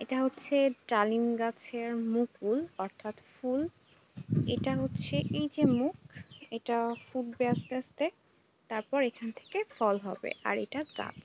এটা হচ্ছে ডালিম গাছের মুকুল, অর্থাৎ ফুল। এটা হচ্ছে এই যে মুখ, এটা ফুটবে আস্তে আস্তে, তারপর এখান থেকে ফল হবে, আর এটা গাছ।